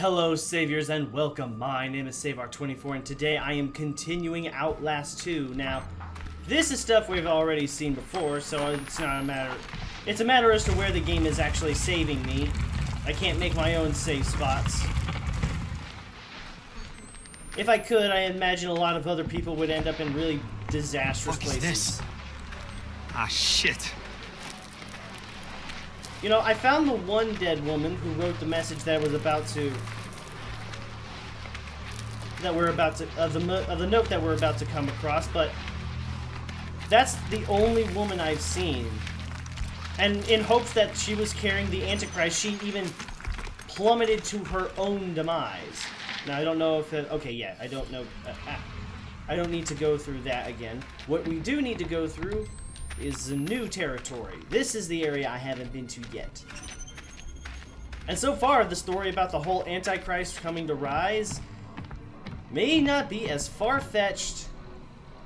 Hello, Saviors, and welcome. My name is Seivar24, and today I am continuing Outlast 2. Now, this is stuff we've already seen before, so it's not a matter... It's a matter as to where the game is actually saving me. I can't make my own save spots. If I could, I imagine a lot of other people would end up in really disastrous places. this? Ah, shit. You know, I found the one dead woman who wrote the message that was about to that we're about to of the of the note that we're about to come across, but that's the only woman I've seen. And in hopes that she was carrying the Antichrist, she even plummeted to her own demise. Now I don't know if it, okay, yeah, I don't know. Uh, uh, I don't need to go through that again. What we do need to go through is the new territory. This is the area I haven't been to yet. And so far, the story about the whole Antichrist coming to rise may not be as far-fetched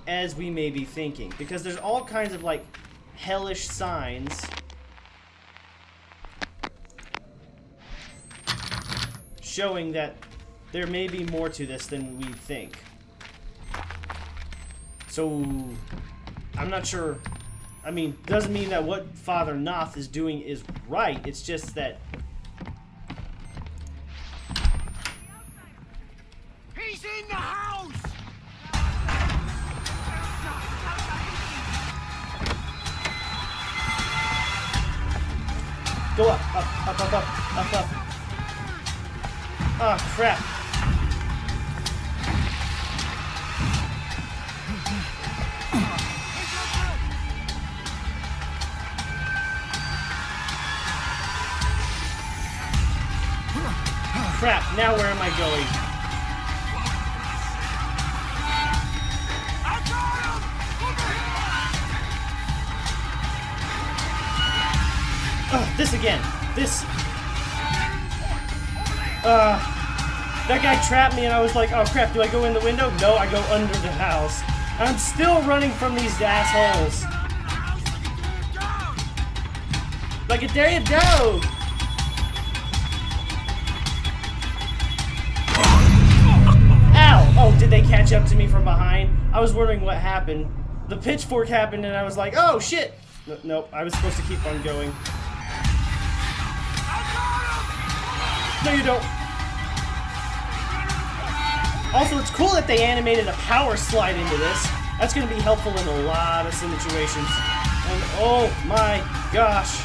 as we may be thinking. Because there's all kinds of, like, hellish signs showing that there may be more to this than we think. So, I'm not sure I mean, doesn't mean that what Father Knoth is doing is right. It's just that He's in the house! go up, up, up, up, up, up, up. Oh crap! Crap! Here! Ugh, this again. This. Uh, that guy trapped me, and I was like, "Oh crap! Do I go in the window? No, I go under the house." I'm still running from these assholes. Like a damn dog. Ow! Did they catch up to me from behind? I was wondering what happened. The pitchfork happened, and I was like, "Oh shit!" No, nope, I was supposed to keep on going. No, you don't. Also, it's cool that they animated a power slide into this. That's going to be helpful in a lot of situations. And oh my gosh.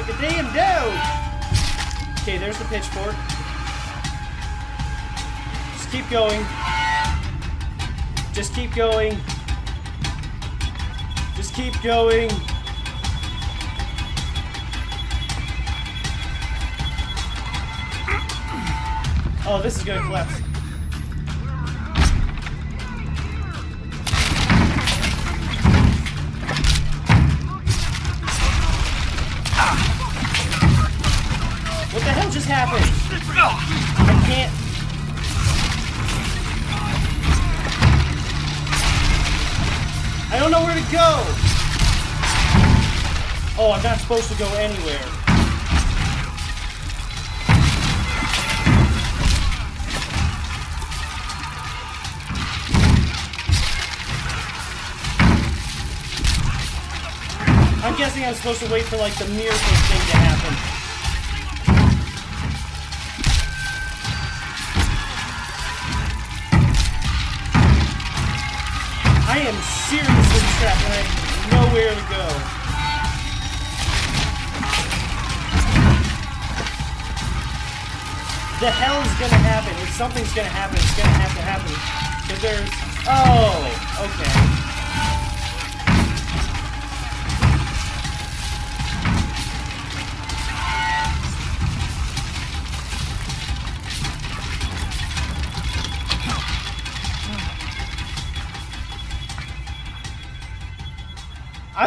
Like a damn dog. Okay, there's the pitchfork. Keep going. Just keep going. Just keep going. Oh, this is gonna collapse. What the hell just happened? I can't. I don't know where to go. Oh, I'm not supposed to go anywhere. I'm guessing I'm supposed to wait for like the miracle thing I am seriously trapped and I have nowhere to go. The hell is gonna happen? If something's gonna happen, it's gonna have to happen. Because there's... Oh, okay.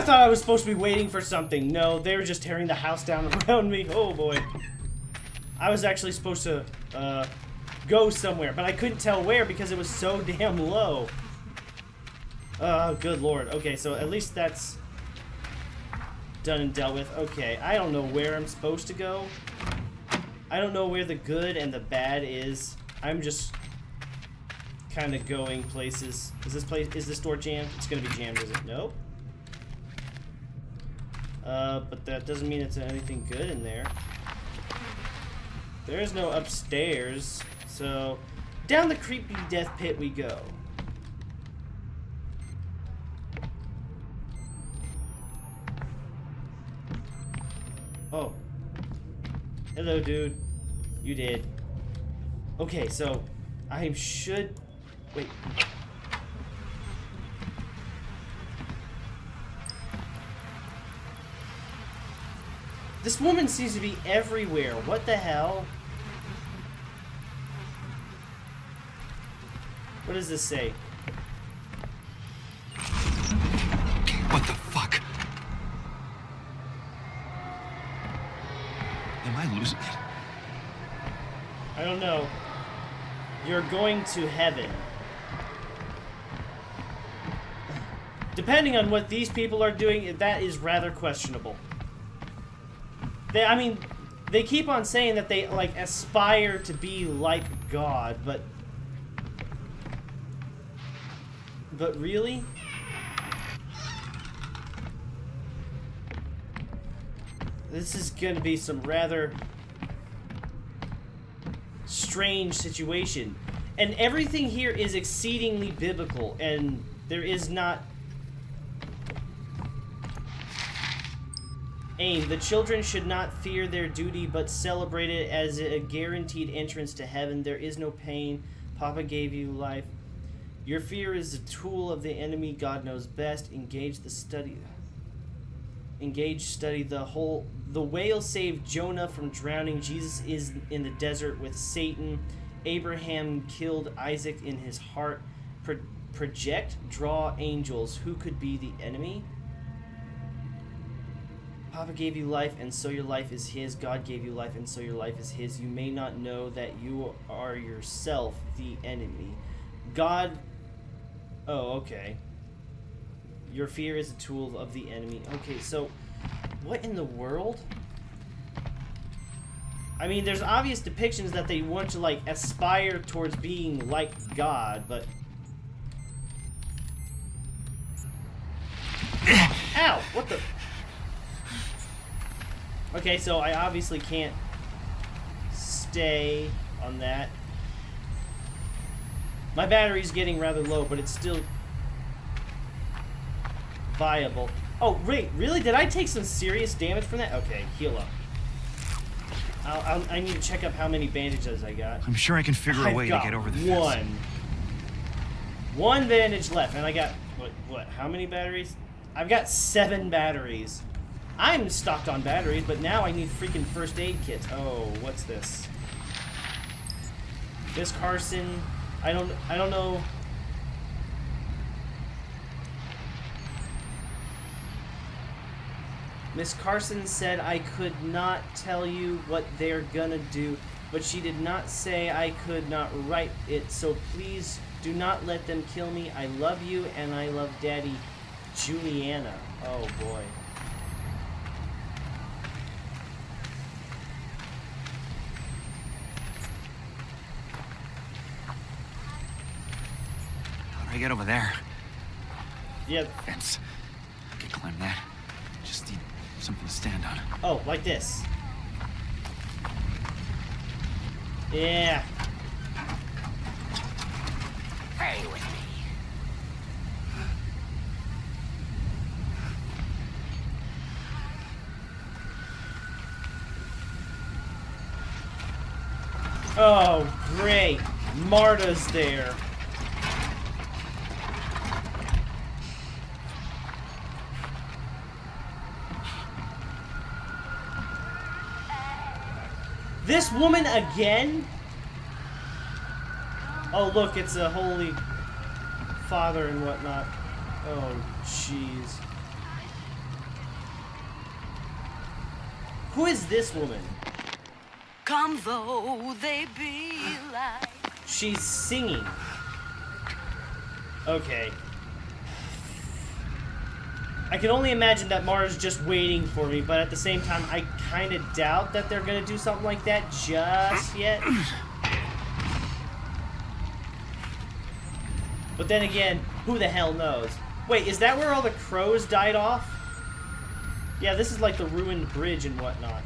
Thought I was supposed to be waiting for something. No, they were just tearing the house down around me. Oh boy. I was actually supposed to uh, go somewhere, but I couldn't tell where because it was so damn low. Oh, good lord. Okay, so at least that's done and dealt with. Okay, I don't know where I'm supposed to go. I don't know where the good and the bad is. I'm just kind of going places. Is this place? Is this door jammed? It's gonna be jammed, is it? Nope. Uh, but that doesn't mean it's anything good in there. There is no upstairs, so down the creepy death pit we go. Oh. Hello, dude. You did. Okay, so I should... Wait. This woman seems to be everywhere. What the hell? What does this say? What the fuck? Am I losing it? I don't know. You're going to heaven. Depending on what these people are doing, that is rather questionable. They, I mean, they keep on saying that they, like, aspire to be like God, but... But really? This is gonna be some rather strange situation. And everything here is exceedingly biblical, and there is not aim. The children should not fear their duty, but celebrate it as a guaranteed entrance to heaven. There is no pain. Papa gave you life. Your fear is the tool of the enemy. God knows best. Engage the study. Engage, study the whole. The whale saved Jonah from drowning. Jesus is in the desert with Satan. Abraham killed Isaac in his heart. Pro- project, draw angels. Who could be the enemy? Papa gave you life, and so your life is his. God gave you life, and so your life is his. You may not know that you are yourself the enemy. God. Oh, okay. Your fear is a tool of the enemy. Okay, so what in the world? I mean, there's obvious depictions that they want to, like, aspire towards being like God, but... Ow! What the... Okay, so I obviously can't stay on that. My battery's getting rather low, but it's still viable. Oh, wait, really? Did I take some serious damage from that? Okay, heal up. I'll, I'll, i need to check up how many bandages I got. I'm sure I can figure a I've way to get over the fence. one. One bandage left, and I got what? What? How many batteries? I've got seven batteries. I'm stocked on batteries, but now I need freaking first aid kits. Oh, what's this? Miss Carson. I don't. I don't know. Miss Carson said I could not tell you what they're gonna do, but she did not say I could not write it, so please do not let them kill me. I love you and I love Daddy. Juliana. Oh boy. I get over there? Yep. Fence. I can climb that. Just need something to stand on. Oh, like this. Yeah. Hey with me. Oh, great. Marta's there. This woman again? Oh, look, it's a holy father and whatnot. Oh, jeez. Who is this woman? Come though they be like. She's singing. Okay. I can only imagine that Mara's just waiting for me, but at the same time, I kind of doubt that they're gonna do something like that just yet. But then again, who the hell knows? Wait, is that where all the crows died off? Yeah, this is like the ruined bridge and whatnot.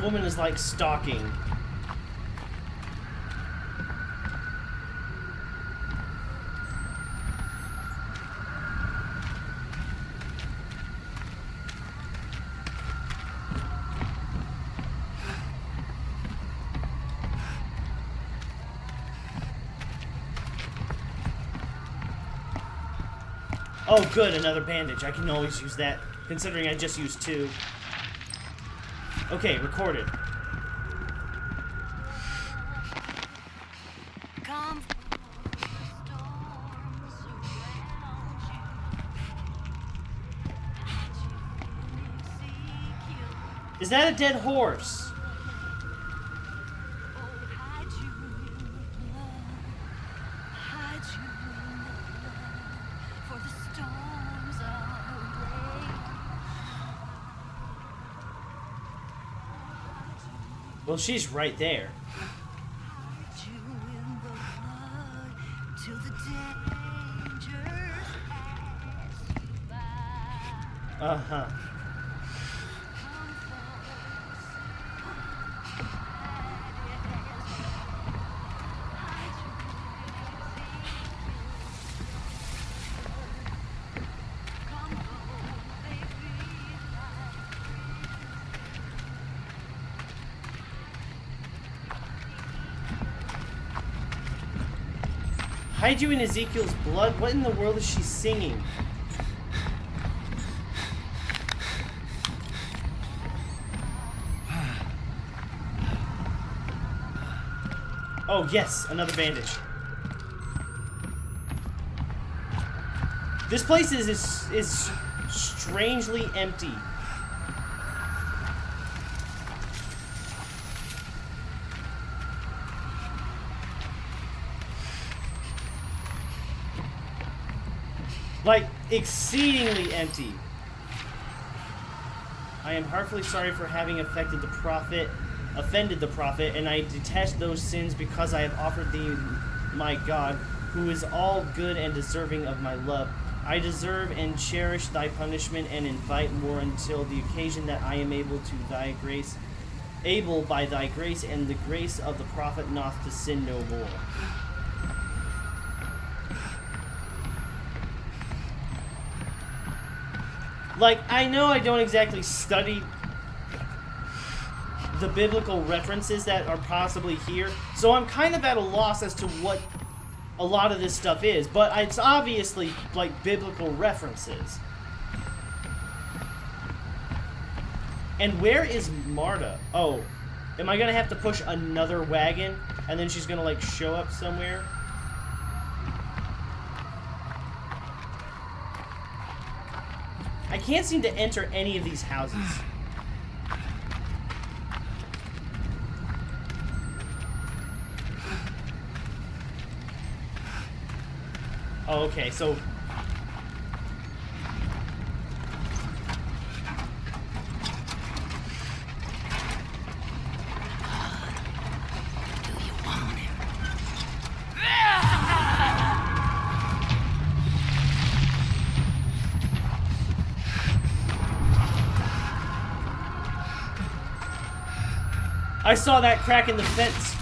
That woman is like stalking. Oh, good, another bandage. I can always use that, considering I just used two. Okay, recorded. Come the storms surround you. Seek you. Is that a dead horse? Oh, hide you in the blood. Hide you in the blood. For the storms are raging. Well, she's right there. Hide you in the blood till the dangers pass you by. Uh huh. Come Hide you in Ezekiel's blood? What in the world is she singing? Oh, yes, another bandage. This place is, is, is strangely empty. Like, exceedingly empty. I am heartfully sorry for having affected the prophet, offended the prophet, and I detest those sins because I have offered thee my God, who is all good and deserving of my love. I deserve and cherish thy punishment and invite more until the occasion that I am able to thy grace, able by thy grace and the grace of the prophet Knoth to sin no more. Like, I know I don't exactly study the biblical references that are possibly here, so I'm kind of at a loss as to what a lot of this stuff is, but it's obviously, like, biblical references. And where is Marta? Oh, am I gonna have to push another wagon, and then she's gonna, like, show up somewhere? I can't seem to enter any of these houses. Oh, okay, so... I saw that crack in the fence.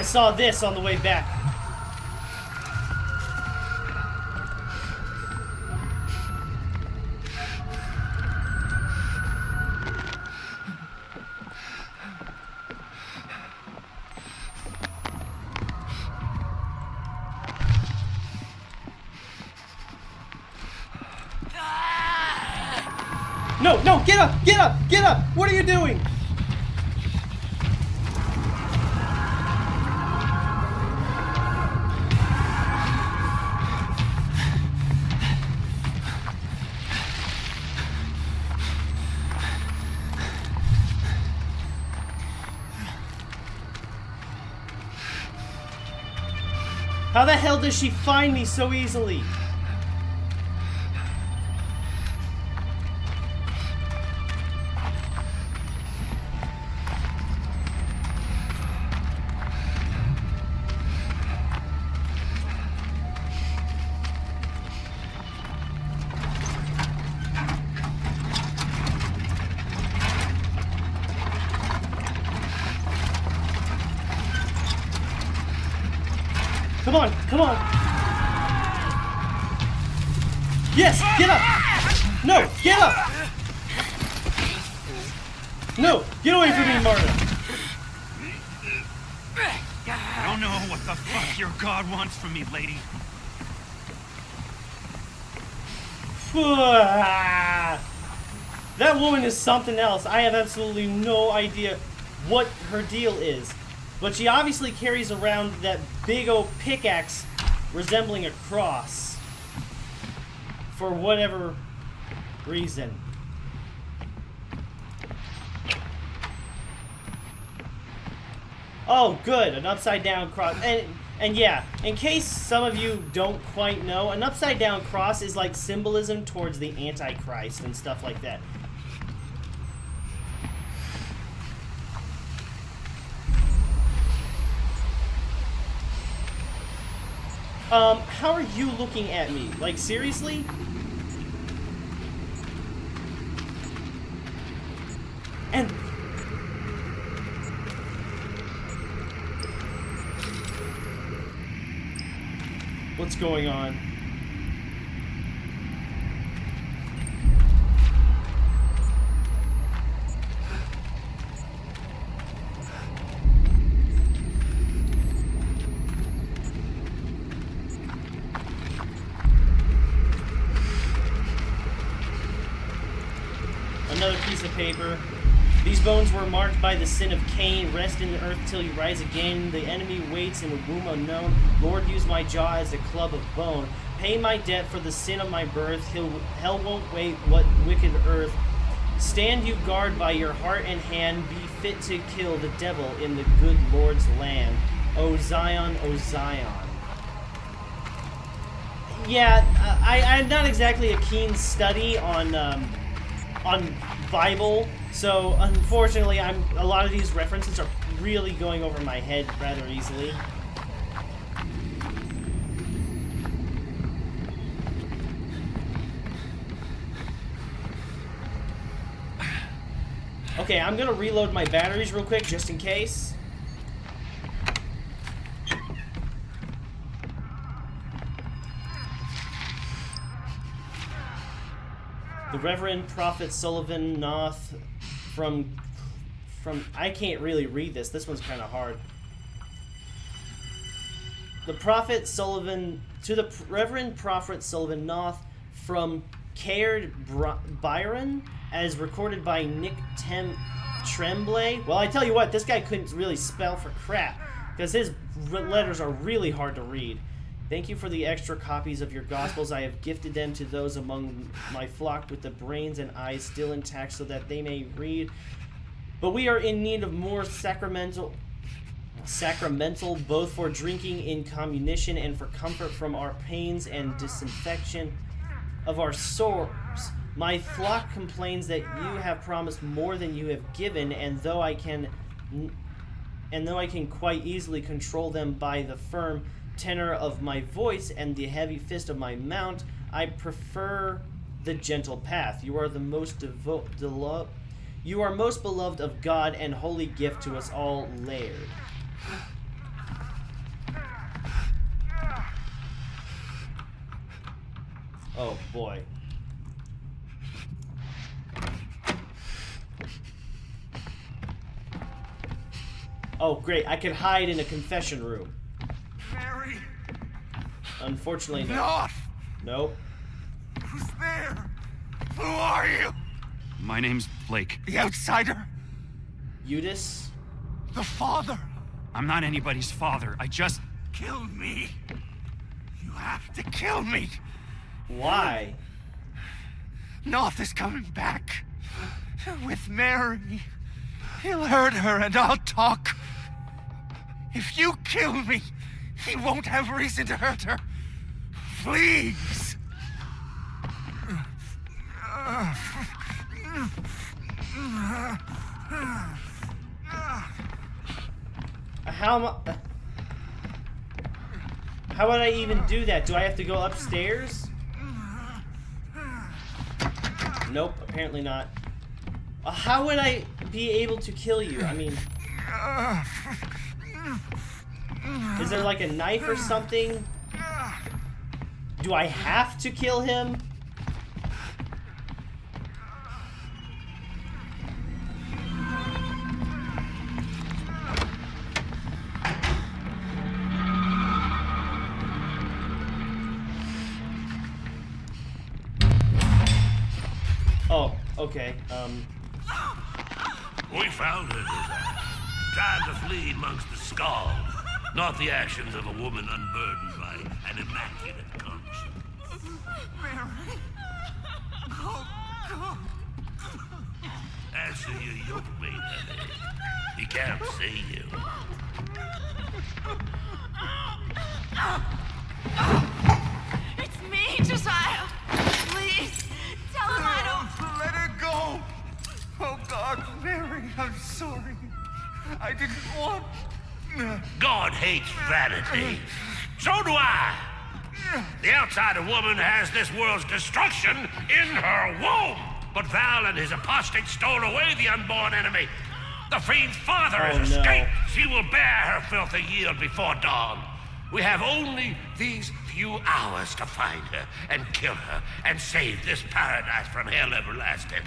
I saw this on the way back. No, no, get up, get up, get up! What are you doing? How the hell does she find me so easily? From me, lady. That woman is something else. I have absolutely no idea what her deal is. But she obviously carries around that big old pickaxe resembling a cross. For whatever reason. Oh, good, an upside down cross. And and yeah, in case some of you don't quite know, an upside down cross is like symbolism towards the Antichrist and stuff like that. Um, how are you looking at me? Like, seriously? And... What's going on? Another piece of paper. These bones were marked by the sin of Cain. Rest in the earth till you rise again. The enemy waits in a womb unknown. Lord, use my jaw as a club of bone. Pay my debt for the sin of my birth. He'll, won't wait. What wicked earth? Stand you guard by your heart and hand. Be fit to kill the devil in the good Lord's land. O Zion, O Zion. Yeah, I, I'm not exactly a keen study on um, on Bible, so unfortunately, I'm a lot of these references are really going over my head rather easily. Okay, I'm gonna reload my batteries real quick just in case. the Reverend Prophet Sullivan Knoth from from I can't really read this. This one's kind of hard. The Prophet Sullivan to the Reverend Prophet Sullivan Knoth from Laird Byron as recorded by Nick Tem Tremblay. Well, I tell you what, this guy couldn't really spell for crap because his letters are really hard to read. Thank you for the extra copies of your Gospels. I have gifted them to those among my flock with the brains and eyes still intact so that they may read. But we are in need of more sacramental sacramental both for drinking in communion and for comfort from our pains and disinfection of our sores. My flock complains that you have promised more than you have given, and though I can, and though I can quite easily control them by the firm tenor of my voice and the heavy fist of my mount, I prefer the gentle path. You are the most devo- delo- You are most beloved of God and holy gift to us all, Laird. Oh boy. Oh great, I can hide in a confession room. Mary! Unfortunately, no. Not! Nope. Who's there? Who are you? My name's Blake. The outsider? Eudice? The father? I'm not anybody's father. I just. Kill me! You have to kill me! Why? Knoth is coming back. With Mary. He'll hurt her and I'll talk. If you kill me, he won't have reason to hurt her. Please. How am I... How would I even do that? Do I have to go upstairs? Nope, apparently not. Uh, How would I be able to kill you? I mean, is there like a knife or something? Do I have to kill him? Oh, okay. Um, We found her. Trying to flee amongst the skulls, not the actions of a woman unburdened by an immaculate Answer your yoke mate, honey. He can't see you. It's me, Josiah. Please, tell him I don't. Let her go. Oh, God, Mary, I'm sorry. I didn't want. God hates vanity. So do I. The outsider woman has this world's destruction in her womb. But Val and his apostate stole away the unborn enemy. The fiend's father Oh, has no. escaped. She will bear her filthy yield before dawn. We have only these few hours to find her and kill her and save this paradise from hell everlasting.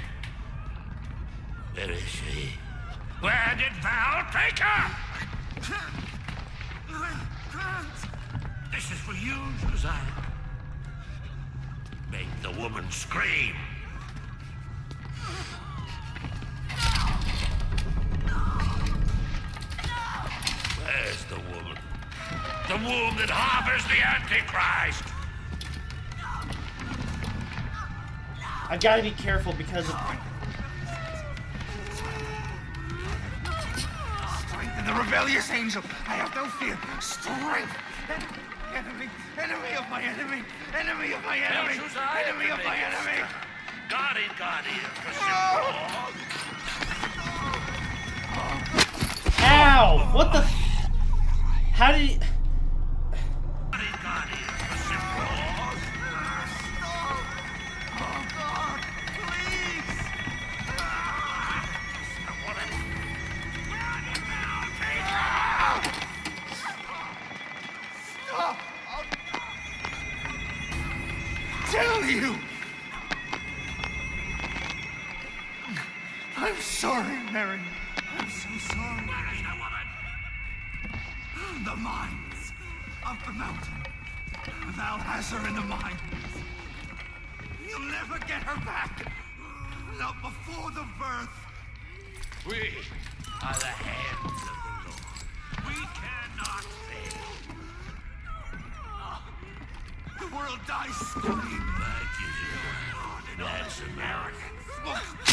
Where is she? Where did Val take her? This is for you, Josiah. Make the woman scream. Where's the woman? The womb that harbors the Antichrist. I gotta be careful because of. Strength in the rebellious angel. I have no fear. Strength. Enemy, enemy of my enemy, enemy of my enemy, Josiah, enemy of my make guardian, for Oh! Ow! What the? How did? He- I'm sorry, Mary. I'm so sorry. Where is the woman? The mines. Up the mountain. Val has her in the mines. You'll never get her back. Not before the birth. We are the hands of the Lord. We cannot fail. The world dies screaming. That's American.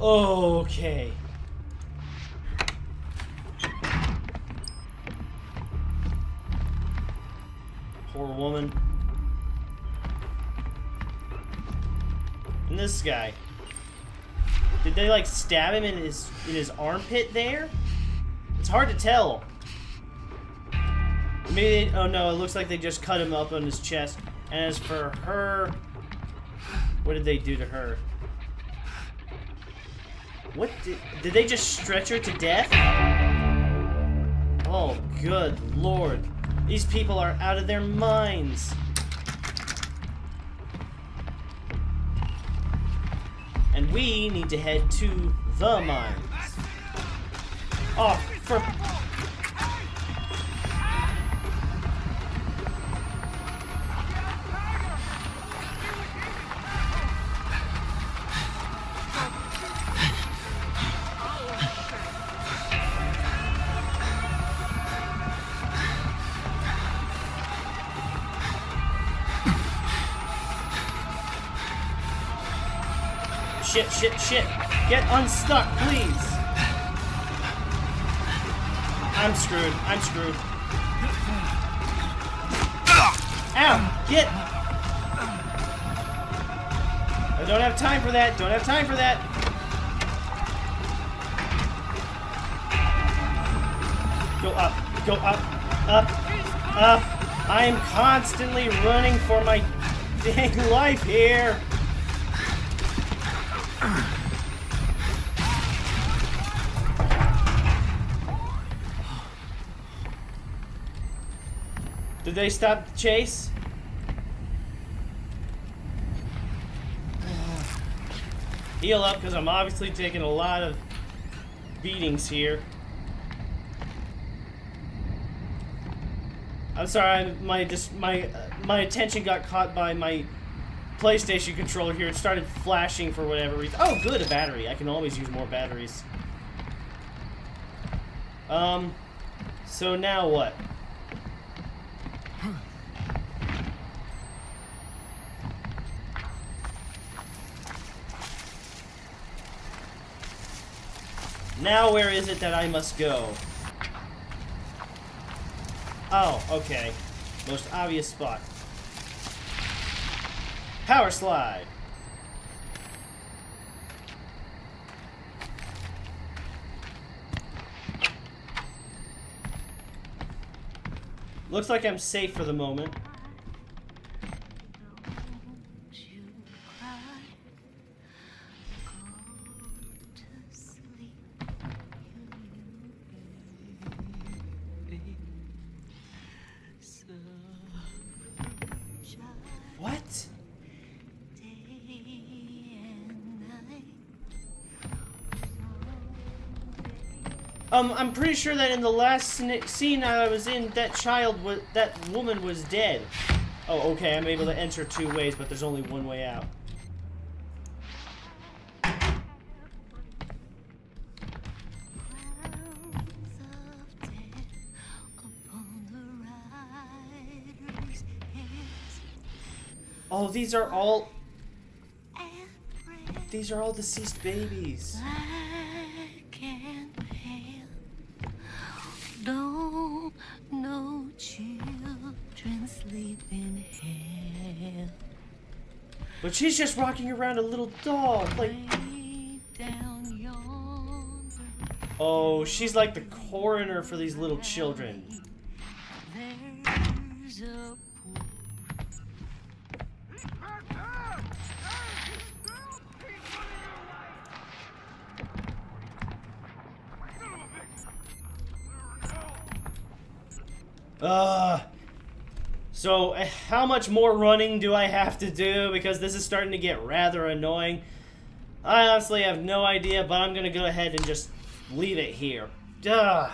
Okay. Poor woman. And this guy. Did they like stab him in his in his armpit there? It's hard to tell. Maybe oh no, it looks like they just cut him up on his chest. And as for her, what did they do to her? What did, did they just stretch her to death? Oh, good lord. These people are out of their minds. And we need to head to the mines. Oh, for... Shit, shit, shit. Get unstuck, please. I'm screwed. I'm screwed. Ow! Get! I don't have time for that. Don't have time for that. Go up. Go up. Up. Up. I am constantly running for my dang life here. They stop the chase? Heal up, because I'm obviously taking a lot of beatings here. I'm sorry, my just my uh, my attention got caught by my PlayStation controller here. It started flashing for whatever reason. Oh, good, a battery. I can always use more batteries. Um, so now what? Now where is it that I must go? Oh, okay. Most obvious spot. Power slide. Looks like I'm safe for the moment. Um, I'm pretty sure that in the last scene I was in, that child was, that woman was dead. Oh, okay, I'm able to enter two ways, but there's only one way out. Oh, these are all, these are all deceased babies. She's just rocking around a little doll, like, down oh, she's like the coroner for these little children. Uh, so how much more running do I have to do? Because this is starting to get rather annoying. I honestly have no idea, but I'm gonna go ahead and just leave it here. Duh.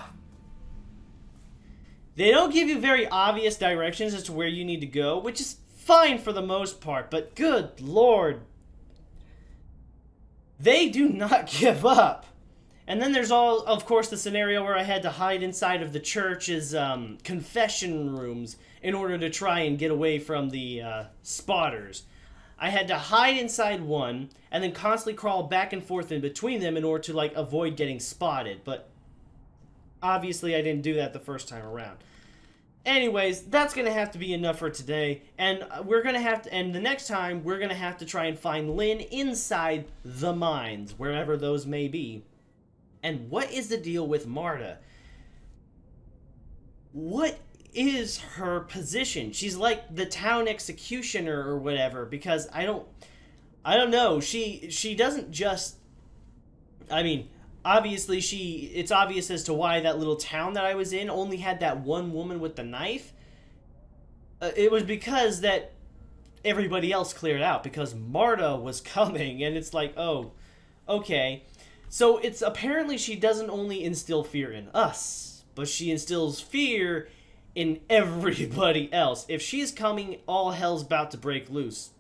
They don't give you very obvious directions as to where you need to go, which is fine for the most part, but good lord. They do not give up. And then there's all, of course, the scenario where I had to hide inside of the church's um, confession rooms in order to try and get away from the uh, spotters. I had to hide inside one and then constantly crawl back and forth in between them in order to like avoid getting spotted. But obviously, I didn't do that the first time around. Anyways, that's gonna have to be enough for today, and uh, we're gonna have to. And the next time, we're gonna have to try and find Lynn inside the mines, wherever those may be. And what is the deal with Marta? What is her position? She's like the town executioner or whatever because I don't I don't know. She she doesn't just I mean, obviously she it's obvious as to why that little town that I was in only had that one woman with the knife. Uh, it was because that everybody else cleared out because Marta was coming and it's like, "Oh, okay." So it's apparently she doesn't only instill fear in us, but she instills fear in everybody else. If she's coming, all hell's about to break loose.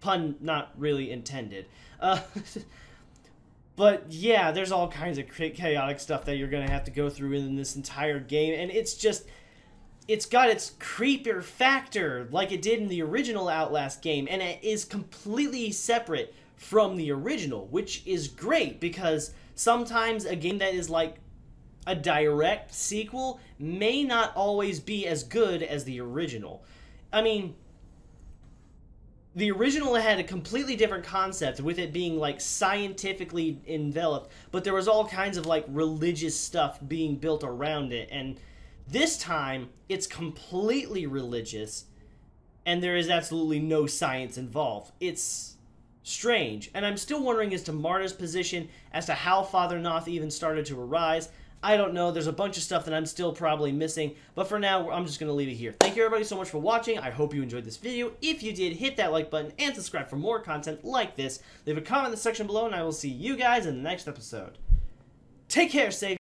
Pun not really intended. Uh, but yeah, there's all kinds of chaotic stuff that you're going to have to go through in this entire game, and it's just. It's got its creeper factor, like it did in the original Outlast game, and it is completely separate from the original, which is great because sometimes a game that is like a direct sequel may not always be as good as the original. I mean, the original had a completely different concept with it being like scientifically enveloped, but there was all kinds of like religious stuff being built around it. And this time, it's completely religious and there is absolutely no science involved. It's strange. And I'm still wondering as to Marta's position, as to how Father Knoth even started to arise. I don't know. There's a bunch of stuff that I'm still probably missing. But for now, I'm just going to leave it here. Thank you everybody so much for watching. I hope you enjoyed this video. If you did, hit that like button and subscribe for more content like this. Leave a comment in the section below, and I will see you guys in the next episode. Take care, save